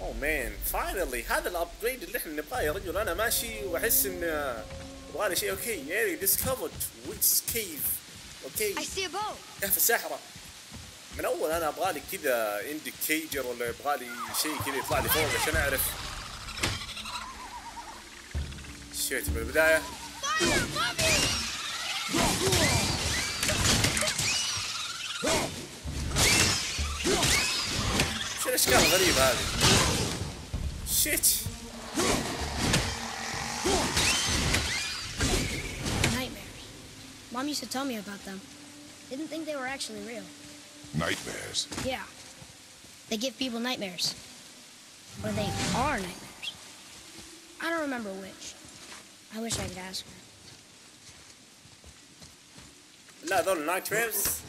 oh man finally هذا ال upgrade اللي إحنا نبغاه يا رجل. أنا ماشي وأحس إن يبغى لي شيء. okay. ياري discovered witch's cave okay. كهف الساحرة. من أول أنا أبغى لي كذا indicator ولا يبغى لي شيء كذا يطلع لي فوق عشان أعرف. shit بالبدايه شو الأشكال الغريبة هذه؟ Shit! Mom used to tell me about them. Didn't think they were actually real. Nightmares? Yeah. They give people nightmares. Or they are nightmares. I don't remember which. I wish I could ask her. Another nightmares?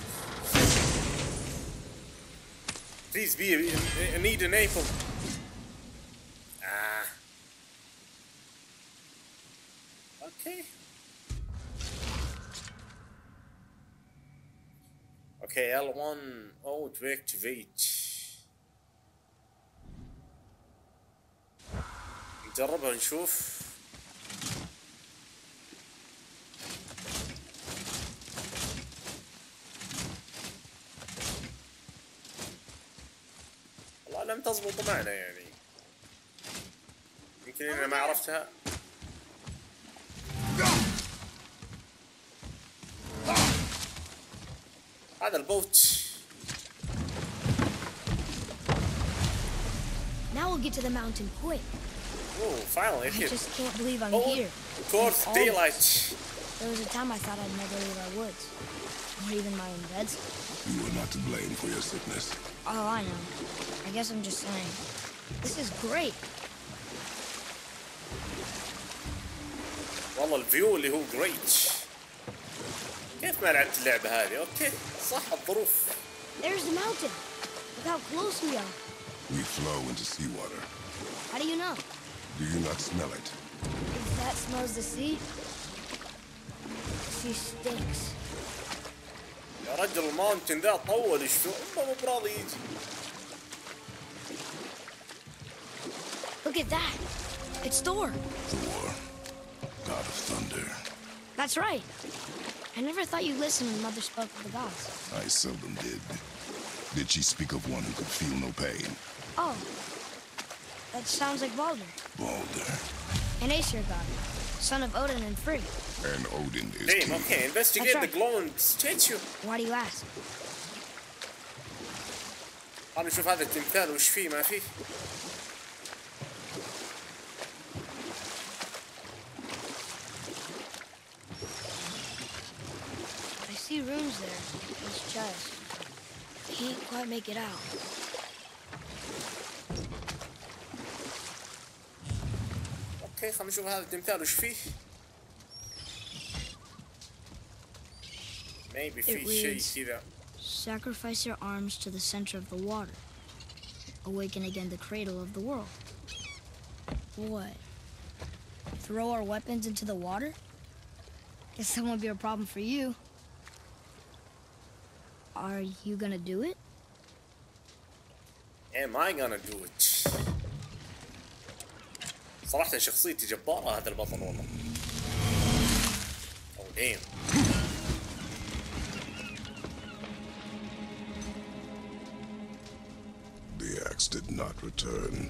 Please be, in need an apple. Okay. Okay, L1 O to activate. نجربها نشوف. والله لم تزبط معنا يعني يمكن أنا ما عرفتها هذا البوت Now we'll get to the mountain quick. اوه finally I here just can't believe I'm Oh, here. towards All daylight There was a time I thought I'd never leave our woods. Or even my own beds. You are not to blame for your sickness. Oh, I know. I guess I'm just saying. This is great. والله الفيو اللي هو جريت كيف ما لعبت اللعبة هذه اوكي صح الظروف There's the mountain. Look how close we are. We flow into seawater. How do you know? Do you not smell it? If that smells the sea, the sea stinks. يا رجل الماونتن ذا طول شو امه مو براضي يجي Look at that. It's Thor. Thor, god of thunder. That's right. I never thought you listened when Mother spoke of the gods. I seldom did. Did she speak of one who could feel no pain? Oh. That sounds like Baldur. Balder. An Aesir god. Son of Odin and Frigg. And Odin is زين king. اوكي investigate That's the right. glowing statue Why do you ask? خلينا نشوف هذا التمثال وش فيه ما فيه Can't quite make it out. اوكي خلينا نشوف هذا التمثال وش فيه maybe في شيء reads- كذا Sacrifice your arms to the center of the water. Awaken again the cradle of the world. What? Throw our weapons into the water? Guess that won't be a problem for you. Are you gonna do it? am I gonna do it? صراحة شخصيتي جبارة هذا البطل والله. أو oh, The axe did not return.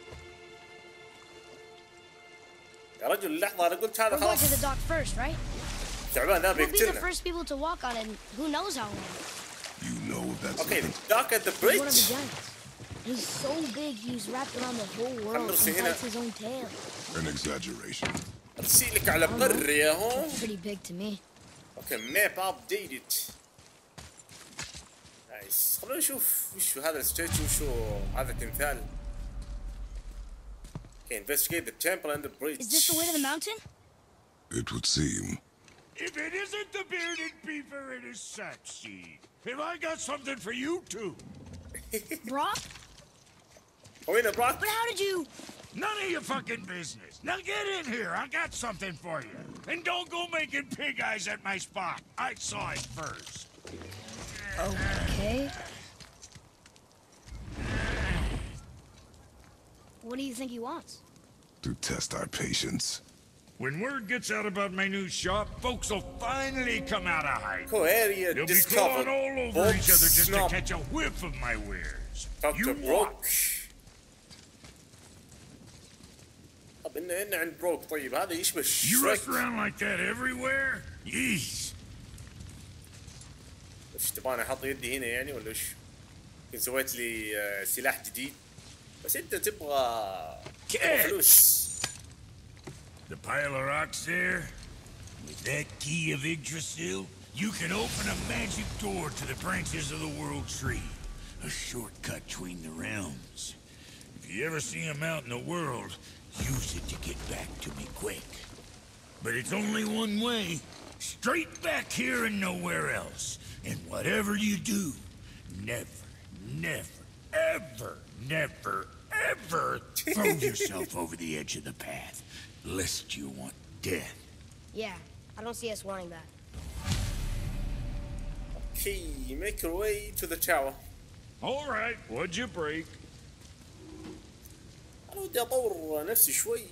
يا رجل لحظة أنا قلت هذا We're going to the خلاص dock first, right? تعبان ذا We'll be the بيقتلنا. first people to walk on it in who knows how long. You know of that Okay, serpent? dock at the He's one of the bridge. giants. He's so big he's wrapped around the whole world Undersea and هنا. bites his own tail. An exaggeration. أرسلك على بر يا هو. Pretty big to me. أوكي ماب ابديتد نايس خلونا نشوف وش هذا الستاتيو وشو هذا التمثال Okay, Investigate the temple and the bridge. Is this the way to the mountain? It would seem. If it isn't the bearded beaver, it is Saxy. Have I got something for you, too? Brock? Oh, in a Brock? But how did you... None of your fucking business. Now get in here. I got something for you. And don't go making pig eyes at my spot. I saw it first. Okay. What do you think he wants? To test our patience. When word gets out about my new shop, folks will finally come out of hiding. Eco area They'll be discovered. crawling all over Bolt each other just snob. to catch a whiff of my wares. Dr. You بروك watch. طب إن إن عند بروك طيب هذا يشبه You شريك rush around like that everywhere? Yeesh. وش تبغاني احط يدي هنا يعني ولا وش؟ يمكن سويت لي آه، سلاح جديد بس انت تبغى تبغى Cat. فلوس The pile of rocks there? With that key of Yggdrasil, you can open a magic door to the branches of the World Tree. A shortcut between the realms. If you ever see him out in the world, use it to get back to me quick. But it's only one way. Straight back here and nowhere else. And whatever you do, never, never, ever, never, ever throw yourself over the edge of the path, lest you want death. Yeah, I don't see us wanting that. Okay, make your way to the tower. All right, what'd you break? انا ودي اطور نفسي شوي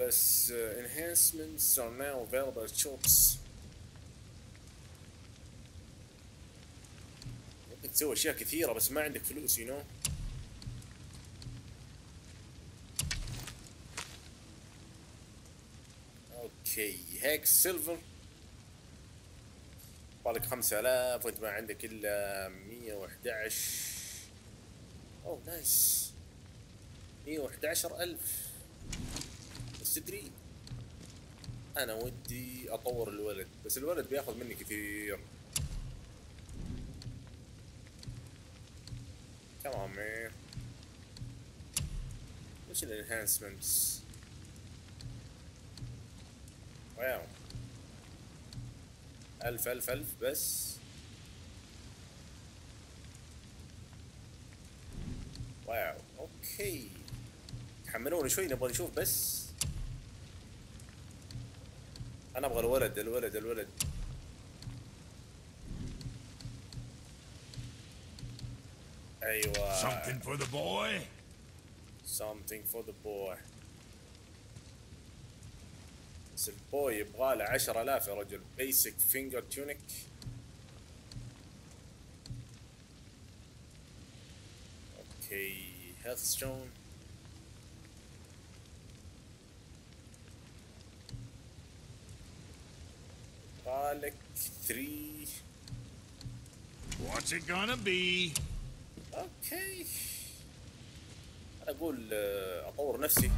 بس uh, enhancements are now available at shops تسوي أشياء كثيرة بس ما عندك فلوس you know. okay hack silver بالك 5000 وأنت ما عندك إلا 111 oh nice 111 ألف. بس تدري أنا ودي أطور الولد بس الولد بياخذ مني كثير. Come on man. وش ال enhancements wow ألف ألف ألف بس wow okay حملوني شوي نبغى نشوف بس. أنا أبغى الولد الولد الولد. ايوه Something for the boy? something for the boy بس البوي يبغى له 10000 يا رجل basic finger tunic اوكي health stone بالك 3 What's it gonna be? اوكي انا اقول آه، اطور نفسي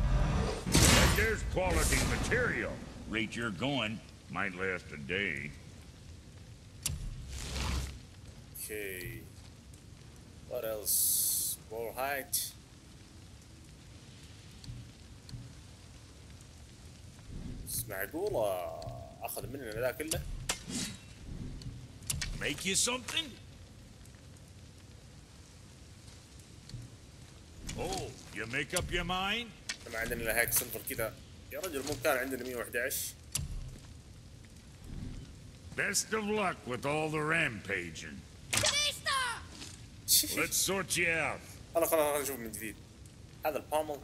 But there's quality material. Rate you're going. Might last a day. Okay. What else? More height. بس معقولة اخذ مننا ذا كله؟ Make you something? Oh, you make up your mind? ما عندنا الا هيك سلفر كذا يا رجل مو كان عندنا 111 Best of luck with all the rampaging. Let's sort you out. خلاص خلاص خلاص نشوف من جديد هذا البامل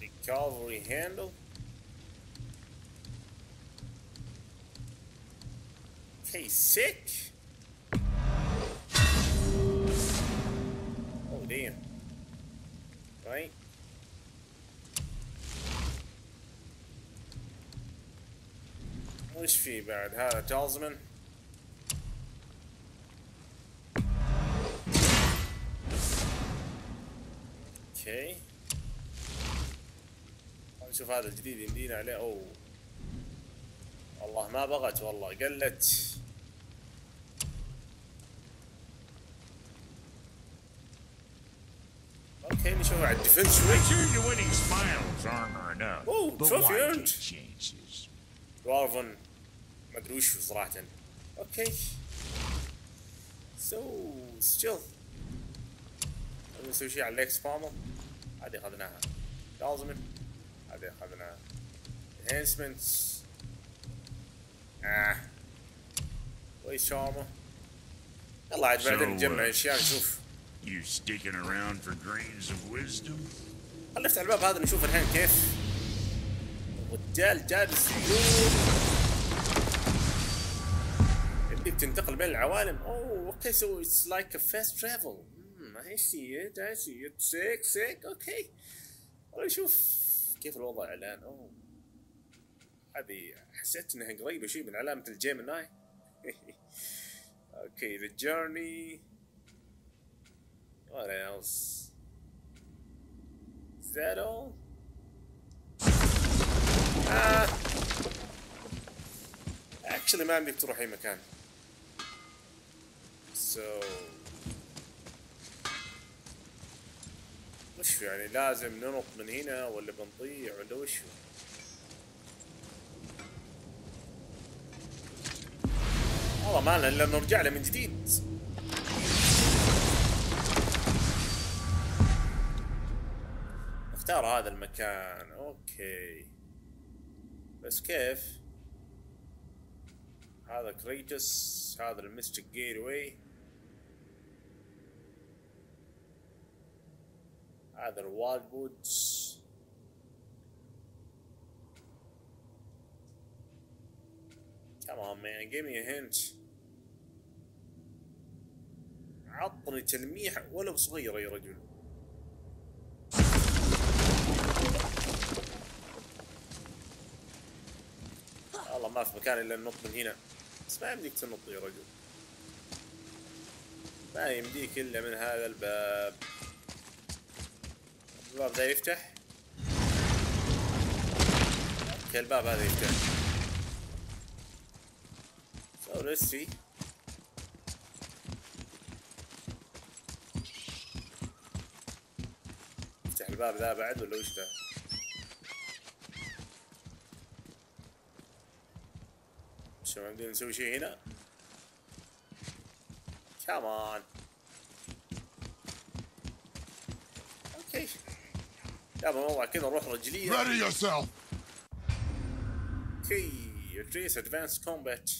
The cavalry handle Okay, sick. Oh damn. Right? وش في بعد هذا تالزمن أوكي نشوف هذا الجديد يمدينا عليه اوه والله ما بغت والله قلت أوكي نشوف على الديفنس شوي. Sure, your winning smile's armor enough. Oh, but trophy why earned. take chances? دوارفن ما أدري وش صراحة. أوكي. سو ستيل نسوي شيء على الليكس بامل هذه أخذناها. لازم هذه أخذناها. Enhancements. كويس شارمة يلا عاد بعدين نجمع اشياء نشوف You sticking around for grains of wisdom? خلينا نفتح الباب هذا نشوف الحين كيف الرجال جالس يقول يمديك تنتقل بين العوالم oh okay so it's like a fast travel I see it I see it. Sick sick okay خلينا نشوف كيف الوضع الان oh هذه حسيت إنها قريبة شيء من علامة الجيمناي okay the journey. What else? Is that all. actually ما عندك تروح أي مكان. so وش يعني لازم ننط من هنا ولا بنضيع ولا وش والله ما لنا الا نرجع له من جديد. اختار هذا المكان. okay. بس كيف؟ هذا كريتوس هذا ال mystic gateway هذا الوالد وودز Come on man, give me a hint. عطني تلميح ولو صغيرة يا رجل. والله ما في مكان إلا ننط من هنا. بس ما يمديك تنط يا رجل. ما يمديك إلا من هذا الباب. الباب ذا يفتح؟ okay الباب هذا يفتح. Let's see افتح الباب ذا بعد ولا وش ذا؟ شو نقدر نسوي شيء هنا؟ كمان okay لا والله كذا نروح رجلية. Ready yourself. okay Atreus advanced combat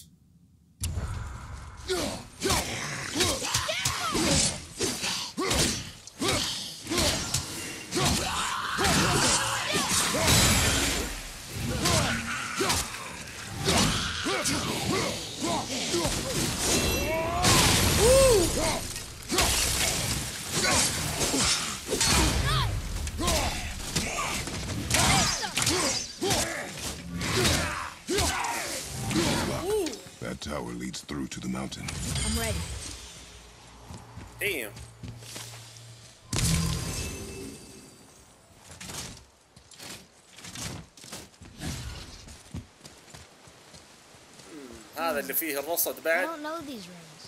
اللي فيه الرصد بعد I don't know these runes.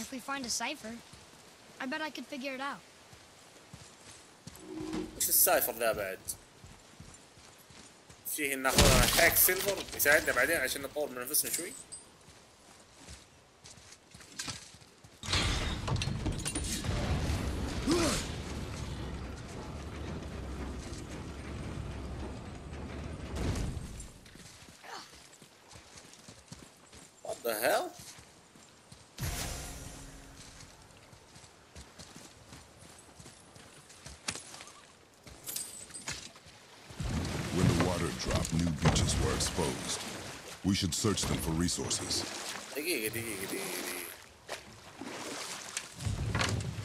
If we find a cipher, I bet I could figure it out. وش ال cipher ذا بعد شي ناخذ hacksilver يساعدنا بعدين عشان نطور من نفسنا شوي should search them for resources. دقيقة دقيقة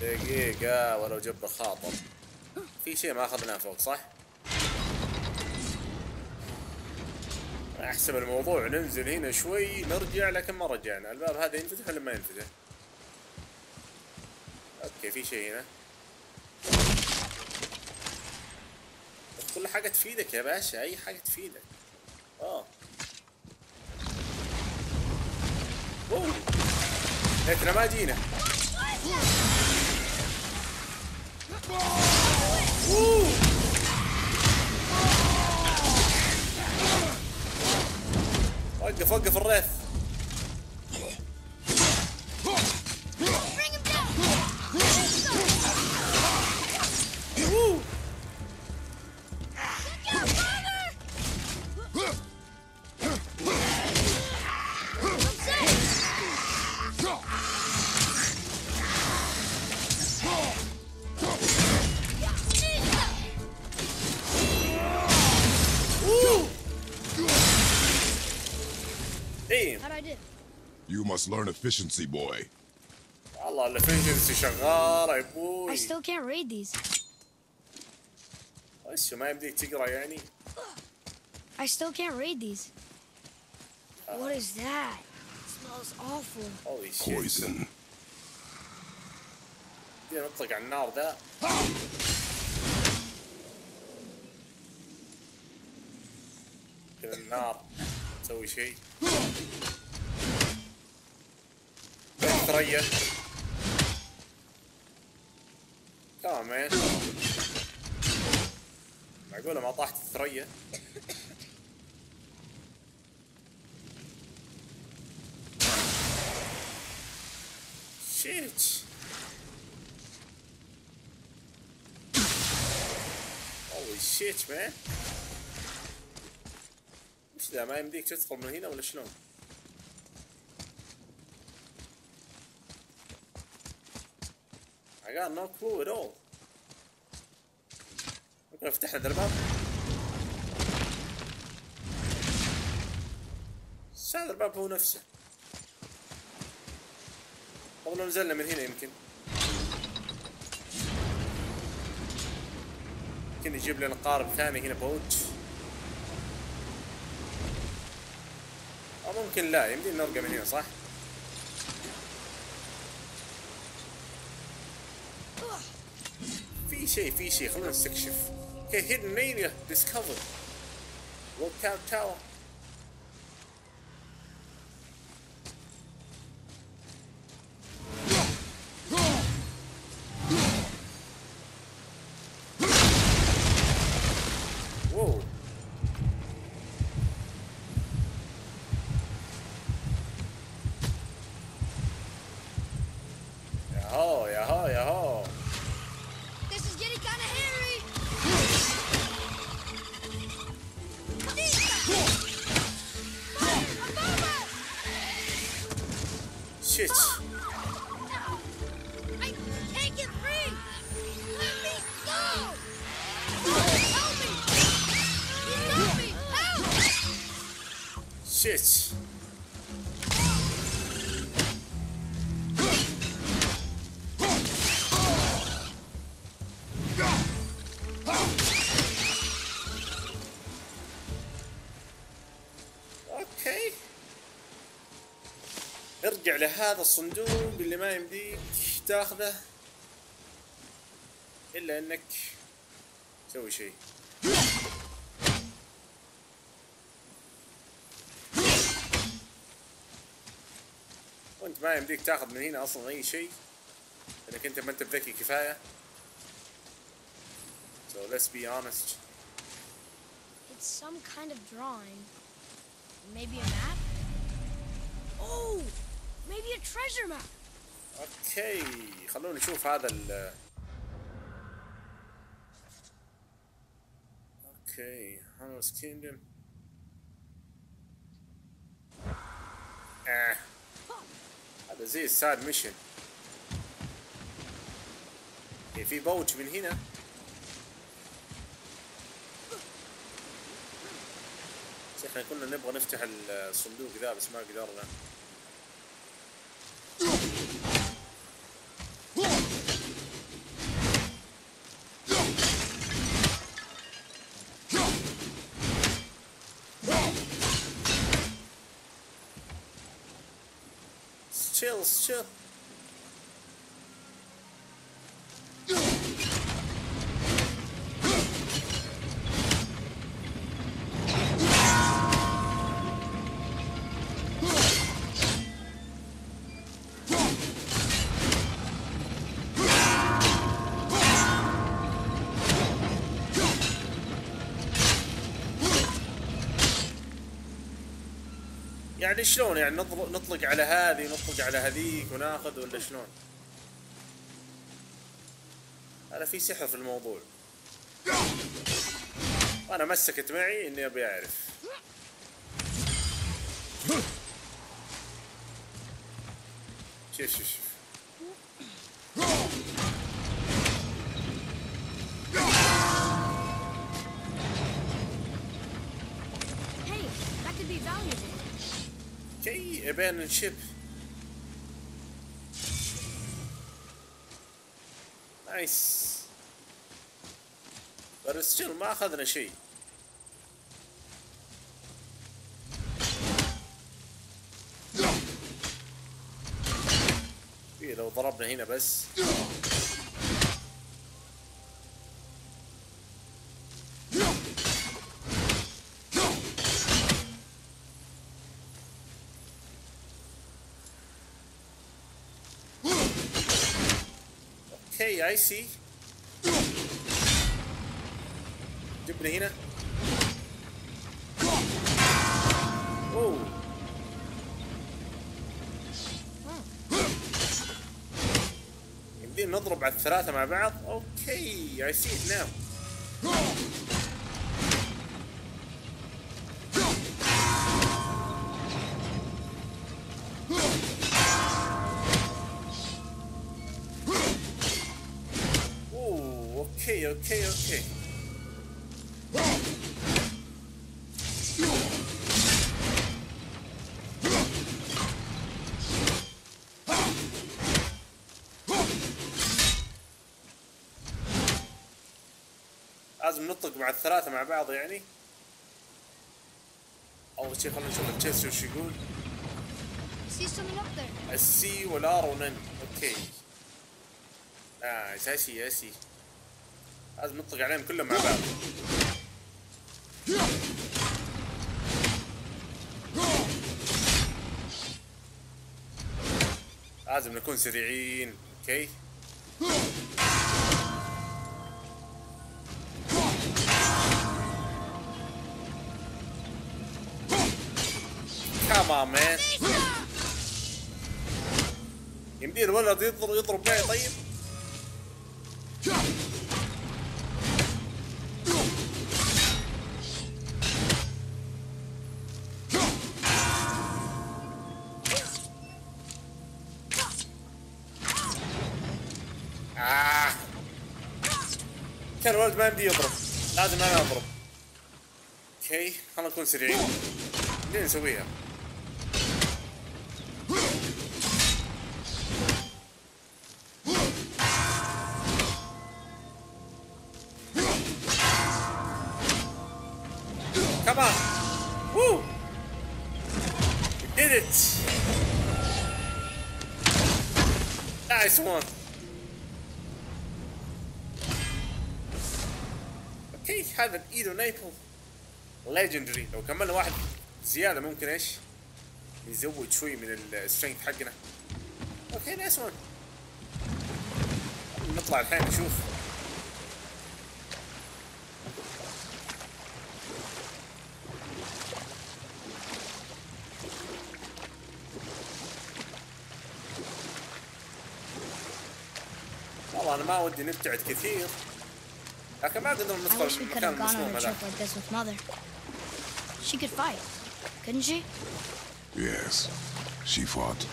دقيقة دقيقة ولو جب خاطر في شيء ما أخذناه فوق صح؟ أحسب الموضوع ننزل هنا شوي نرجع لكن ما رجعنا الباب هذا ينفتح ولا ما ينفتح؟ أوكي في شيء هنا كل حاجة تفيدك يا باشا أي حاجة تفيدك اوه ليتنا ما جينا أوه. وقف وقف الريث must learn efficiency, boy. والله الافنجنسي شغالة يا I ابوي still can't read these. وش ما يمديك تقرا يعني I still can't read these. What is that? It smells awful. هولي شيت Poison. بدينا نطلق على النار ذا كذا النار تسوي شيء ثريا كمان معقولة ما طاحت الثريا شيت. Holy shit man وش ذا ما يمديك تدخل من هنا ولا شلون؟ I got no clue at all ممكن أفتح هذا الباب؟ بس هذا الباب هو نفسه طب لو نزلنا من هنا يمكن يمكن يجيب لنا قارب ثاني هنا بوت أو ممكن لا يمدينا نرقى من هنا صح؟ شيء في شيء خلونا نستكشف اوكي hidden area discovered lookout tower ارجع لهذا الصندوق اللي ما يمديك تاخذه إلا إنك تسوي شيء وأنت ما يمديك تاخذ من هنا أصلا أي شيء إنك أنت ما أنت بذكي كفاية so let's be honest It It's some kind of drawing. Maybe a map? Oh! okay خلونا نشوف هذا ال okay هانوس kingdom آه. هذا زي ال side mission. إيه، في بوج من هنا. إحنا كنا نبغى نفتح الصندوق ذا بس ما قدرنا. Deus, tio. يعني شلون؟ يعني نطلق, نطلق على هذه ونطلق على هذيك وناخذ ولا شلون؟ أنا في سحر في الموضوع. وأنا مسكت معي إني أبي أعرف. شوف شوف شوف. أوكي abandoned ship نايس بس still ما أخذنا شيء. إيه لو ضربنا هنا بس. okay I see جبنا هنا اوه يمدينا نضرب على الثلاثة مع بعض okay I see now اوه لازم نطق مع الثلاثة مع بعض يعني. أول شيء خلينا نشوف التشيس وش يقول. السي والار ونن أوكي نايس اسي اسي لازم نطلق عليهم كلهم مع بعض. لازم نكون سريعين. أوكي Come on man يمديه الولد يضرب يضرب معي طيب؟ آه. كان الولد ما يمدي يضرب. لازم أنا أضرب. أوكي خلينا نكون سريعين. نسويها؟ Did it. Nice one. okay هذا ال Idunn apple legendary لو كملنا واحد زيادة ممكن إيش؟ نزود شوي من ال strength حقنا. okay nice one نطلع الحين نشوف والله أنا ما ودي نبتعد كثير لكن ما قدرنا I ندخل wish we could المكان have gone on المسموم a هذا trip like this with Mother. She could fight, couldn't she? Yes, she fought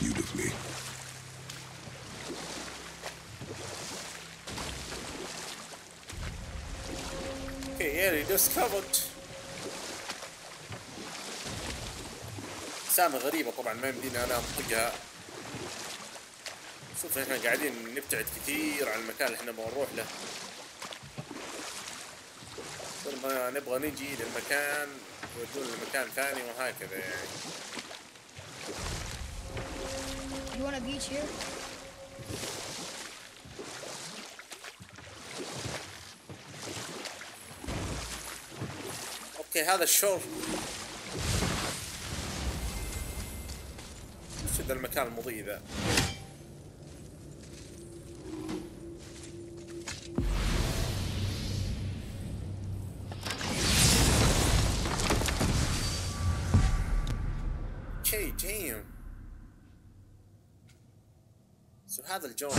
beautifully. ديسكفرد اسامي غريبة طبعا ما يمدينا أنا انطقها شوف إحنا قاعدين نبتعد كثير عن المكان اللي إحنا نبغى نروح له. كل ما نبغى نجي للمكان يودونا لمكان ثاني وهكذا يعني. You want a beach here? أوكي هذا الشور. ذا المكان المضيء ذا. هذا الجو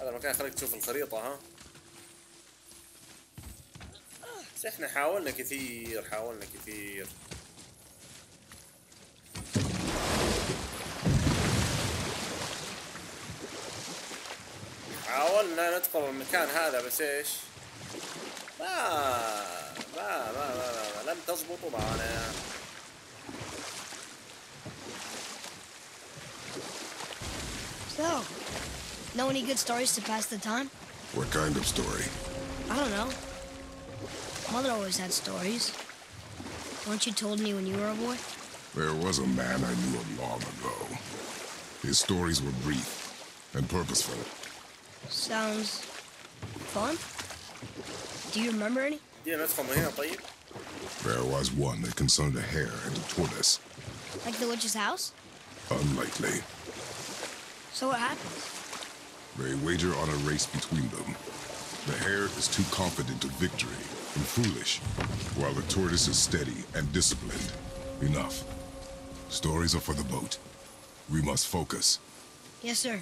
هذا المكان خليك تشوف الخريطة ها؟ بس إحنا حاولنا كثير حاولنا كثير. حاولنا ندخل المكان هذا بس إيش؟ ما ما ما ما, ما, ما لم تزبطوا معنا. So, know any good stories to pass the time? What kind of story? I don't know. Mother always had stories. Weren't you told me when you were a boy? There was a man I knew of long ago. His stories were brief and purposeful. Sounds fun? Do you remember any? Yeah, that's from here, but There was one that concerned a hare and a tortoise. Like the witch's house? Unlikely. So what happens? They wager on a race between them. The hare is too confident of victory and foolish, while the tortoise is steady and disciplined. Enough. Stories are for the boat. We must focus. Yes, sir.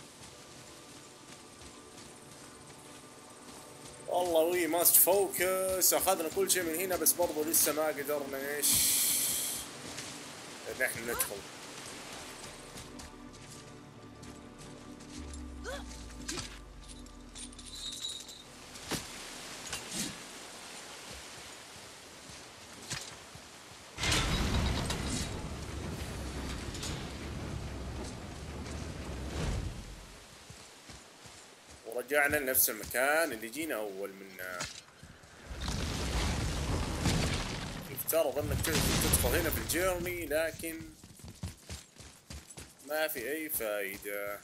والله وي ماست فوكس اخذنا كل شيء من هنا بس برضو لسه ما قدرنا ايش ان احنا ندخل ورجعنا لنفس المكان اللي جينا أول منه يفترض إنك تدخل هنا في ال journey لكن ما في أي فايدة.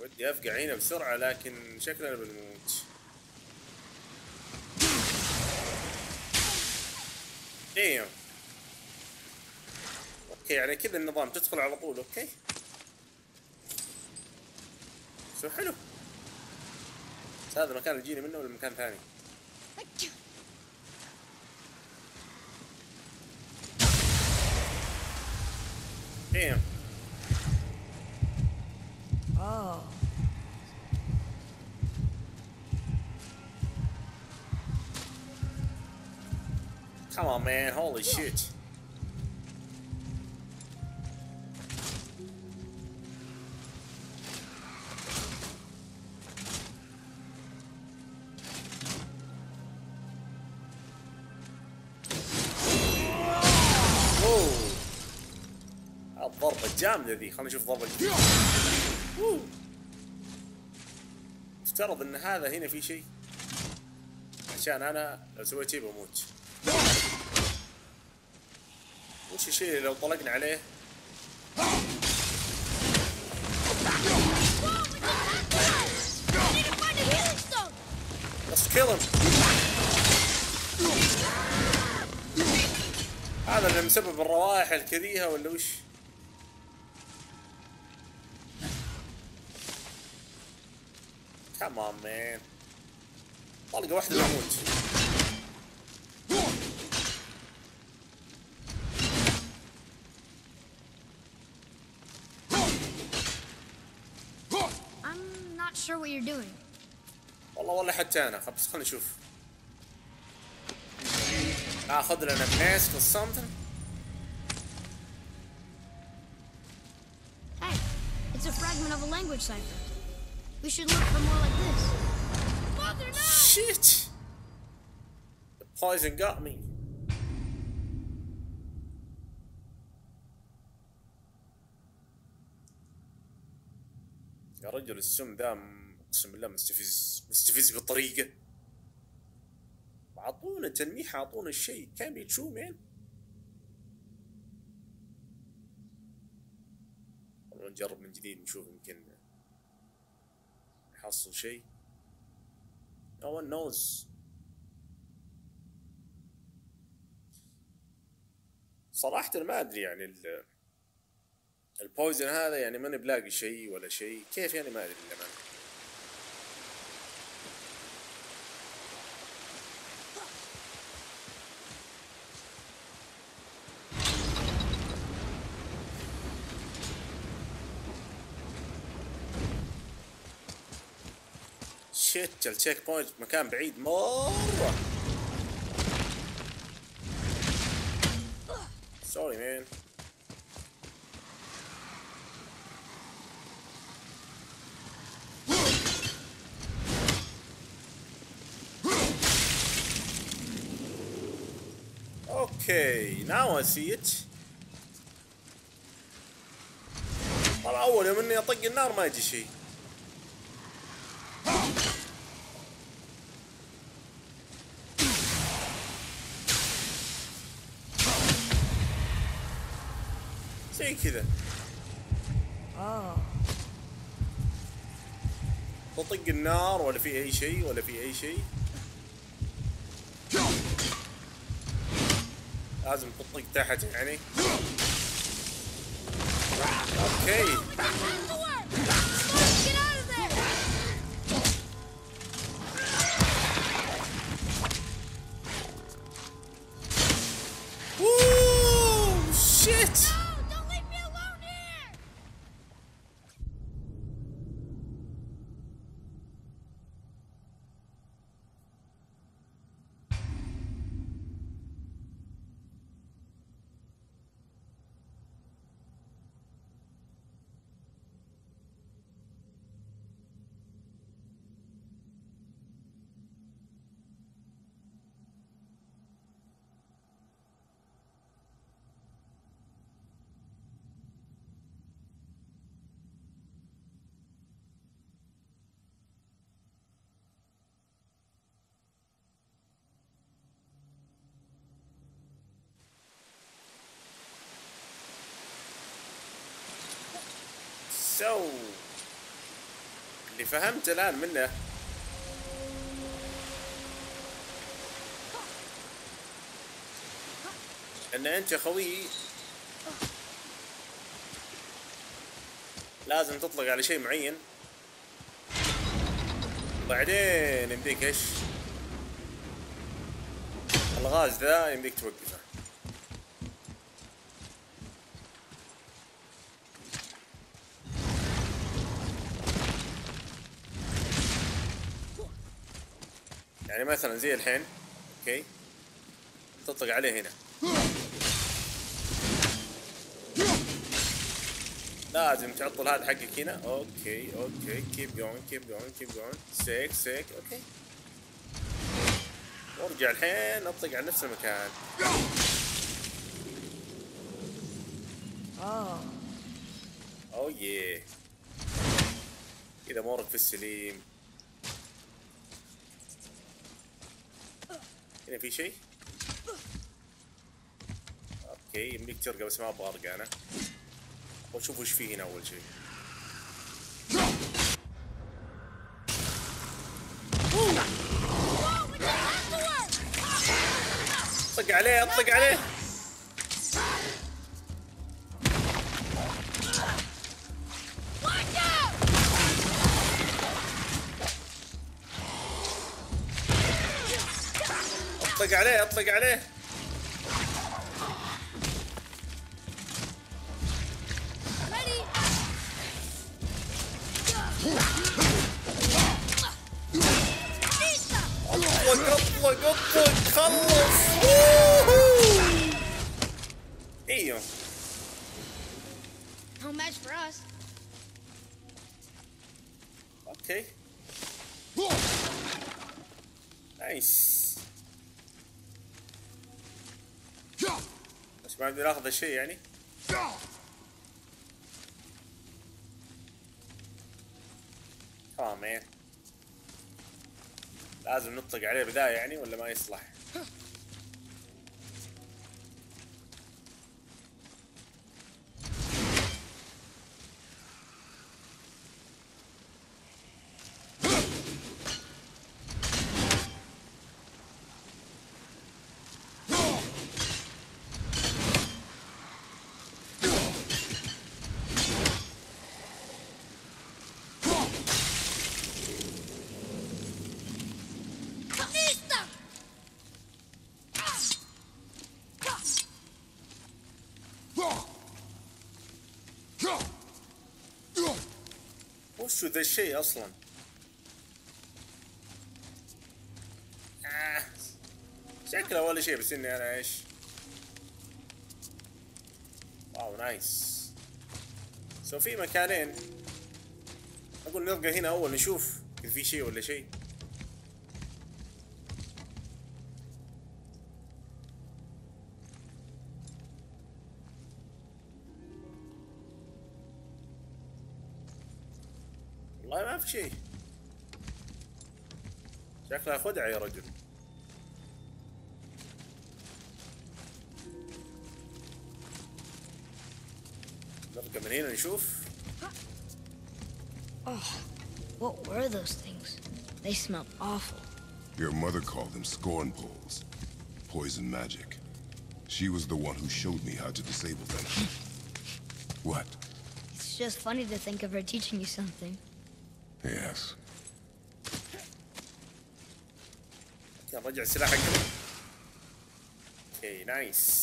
ودي أفقع هنا بسرعة لكن شكلنا بنموت. damn okay يعني كذا النظام تدخل على طول okay. شو حلو بس هذا المكان اللي جينا منه ولا مكان ثاني Damn. Oh. Come on, man. Holy shit. الجامدة ذي خلينا نشوف ضربة أوه. افترض إن هذا هنا في شيء عشان أنا لو سويت شيء بموت وش الشيء اللي لو طلقنا عليه! Let's kill him هذا اللي مسبب الروائح الكريهة ولا وش؟ Come on, man. طلقة واحدة بموت. I'm not sure what you're doing. والله والله حتى انا بس خلينا نشوف. اخذ لنا mask or something. Hey, it's a fragment of a language cipher. We should look for more like this. Mother, no! shit! The poison got me. يا رجل السم ذا أقسم بالله مستفز مستفز بطريقه أعطونا تلميح أعطونا الشيء كان بي ترو مان والله نجرب من جديد نشوف يمكن نحصل شيء. No one knows. صراحة ما أدري يعني ال ال poison هذا يعني ماني بلاقي شيء ولا شيء. كيف يعني ما أدري للأمانة. شيت التشيك بوينت مكان بعيد مرة. سوري مان أوكي ناو I see it. والله اول يوم اني اطق النار ما يجي شيء كذا. Oh. تطق النار ولا في أي شيء ولا في أي شيء. لازم تطق تحت يعني. أوكي. سو اللي فهمت الآن منه. أن أنت يا خوي. لازم تطلق على شيء معين. بعدين يمديك إيش؟ الغاز ذا يمديك توقفه. مثلا زي الحين. okay. تطلق عليه هنا. لازم تعطل هذا حقك هنا. okay okay. keep going keep going keep going sick sick okay. وأرجع الحين أطلق على نفس المكان. Oh. oh yeah كذا امورك في السليم. هنا في شيء؟ أوكي يمديك ترقى بس ما أبغى أرقى أنا. واشوف وش فيه هنا أول شيء. طق عليه أطلق عليه. اطلق عليه اطلق عليه اطلق اطلق اطلق خلص ايوه No match for us. Okay. Nice. ما أقدر اخذ شيء يعني. آه لازم نطلق عليه بداية يعني ولا ما يصلح؟ وشو ذا الشيء أصلا؟ آه. شكله ولا شيء بس إني أنا إيش؟ wow nice. so في مكانين. أقول نرجع هنا أول نشوف إذا في شيء ولا شيء. شيء شكلها خدعة يا رجل نرجع من هنا نشوف What were those things? They smelled awful. Your mother called them scorn poles. Poison magic. She was the one who showed me how to disable them. what? It's just funny to think of her teaching you something. Yes. يلا رجع السلاح حقنا أوكي نايس